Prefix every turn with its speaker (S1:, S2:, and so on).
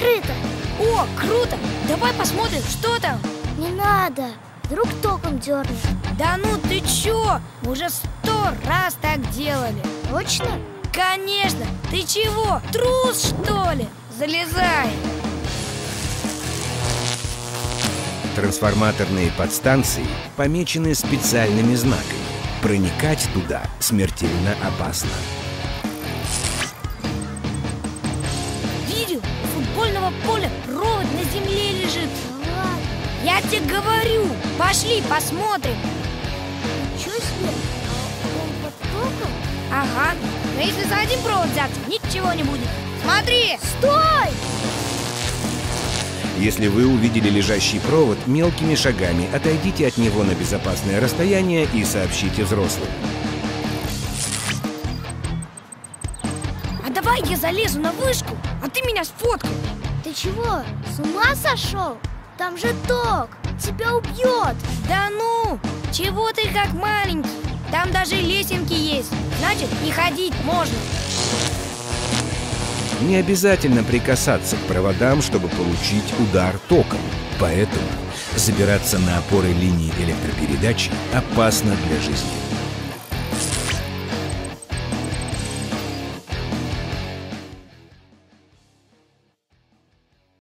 S1: Закрыто
S2: О, круто! Давай посмотрим, что там
S1: Не надо Вдруг током дернет
S2: Да ну ты чё? Мы уже сто раз так делали
S1: Точно?
S2: Конечно! Ты чего? Трус, что ли? Залезай!
S3: Трансформаторные подстанции помечены специальными знаками. Проникать туда смертельно опасно.
S2: Футбольного поля провод на земле лежит Я тебе говорю! Пошли, посмотрим
S1: Ничего себе А он под током?
S2: Ага, но если за один провод взяться, ничего не будет Смотри!
S1: Стой!
S3: Если вы увидели лежащий провод, мелкими шагами отойдите от него на безопасное расстояние и сообщите взрослым.
S2: А давай я залезу на вышку, а ты меня сфоткай
S1: Ты чего, с ума сошел? Там же ток Тебя убьет
S2: Да ну! Чего ты как маленький? Там даже лесенки есть Значит, и ходить можно
S3: Не обязательно прикасаться к проводам, чтобы получить удар током. Поэтому забираться на опоры линии электропередачи опасно для жизни.